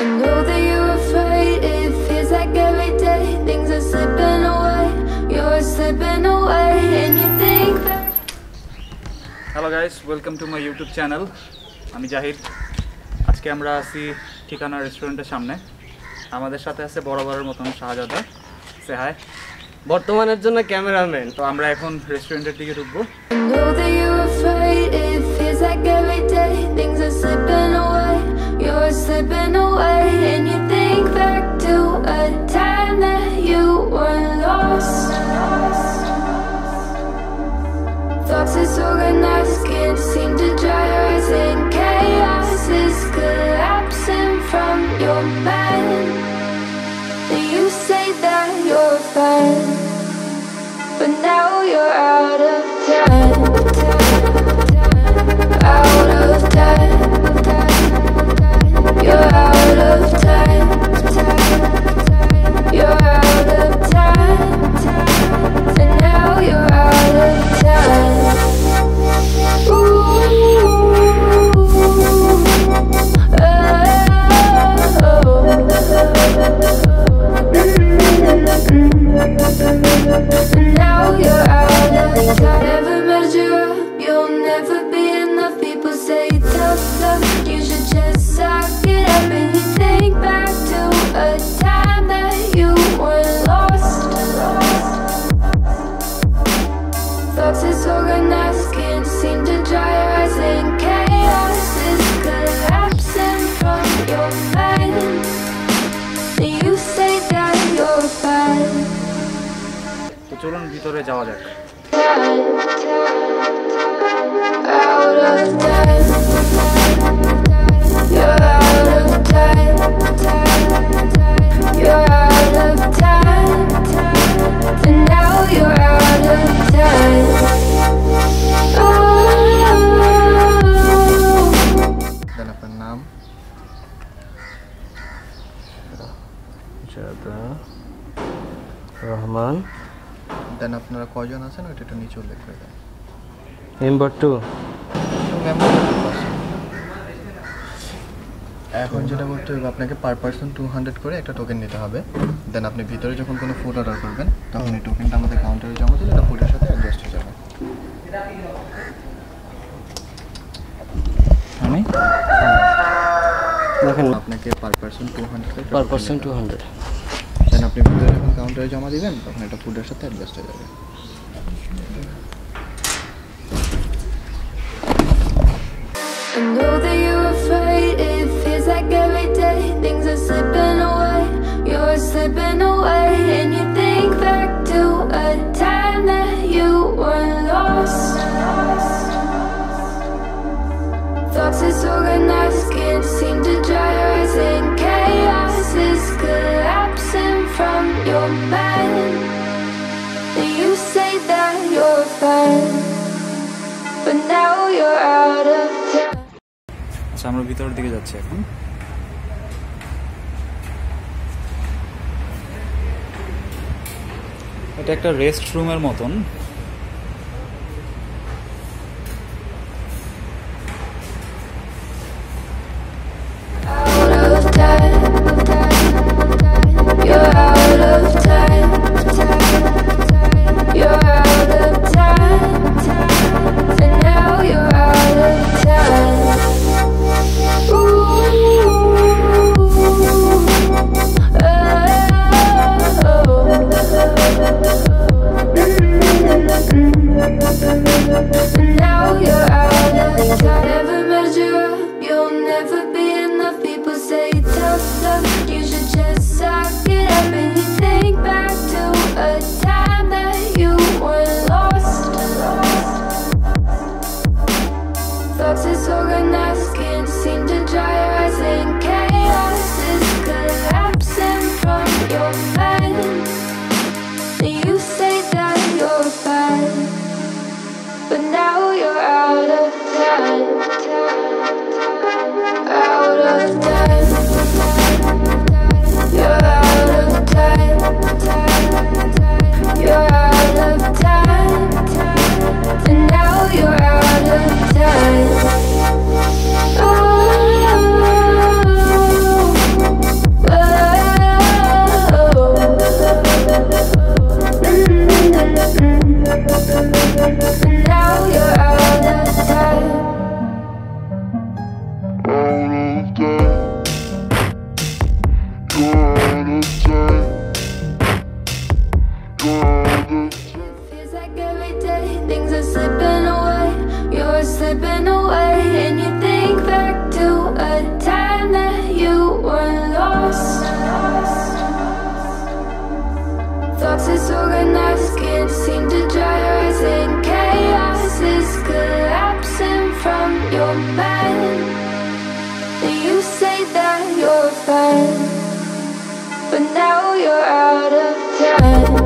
I know that you're afraid. It feels like every day things are slipping away. You're slipping away, and you think back. Hello guys welcome to my YouTube channel আমি জাহিদ আজকে আমরা আছি ঠিকানা রেস্টুরেন্টের সামনে আমাদের সাথে আছে বরাবরের মতন শাহজাদা সে হাই বর্তমানের জন্য ক্যামেরাম্যান তো আমরা এখন রেস্টুরেন্টের দিকে ঢুকবো I know that you're afraid. It feels like every day You're slipping away, and you think back to a time that you were lost. Thoughts disorganized, can't seem to dry your eyes, and chaos is collapsing from your mind. You say that you're fine. But now you're out of time. Out of of time. Oh. দেন আপনার নাম জাদা রহমান দেন আপনারা কয়জন আছেন? ওইটা একটু নিচে উল্লেখ করে দেন। মেম্বার টু এখন যেটা করতে হবে আপনাকে পার পার্সন টু হান্ড্রেড করে একটা টোকেন নিতে হবে। দেন আপনি ভিতরে যখন কোনো ফুড অর্ডার করবেন তখন এই টোকেনটা আমাদের কাউন্টারে জমা দিলে এটা ফুডের সাথে অ্যাডজাস্ট হয়ে যাবে। আমি? দেখেন। আপনাকে per person two hundred per person two hundred দেন আপনি ভিতরে কাউন্টারে জমা দিবেন তখন এটা ফুডের সাথে অ্যাডজাস্ট হয়ে যাবে I know that you're afraid. It feels like every day things are slipping away. You're slipping away, and you think back to a time that you were lost. Thoughts disorganized, can't seem to dry your eyes, and chaos is collapsing আচ্ছা আমরা ভিতরের দিকে যাচ্ছি এখন। এটা একটা rest রুমের মতন। Now you're out of Never measure up, you'll never be enough. People say tough love, you should just suck it up of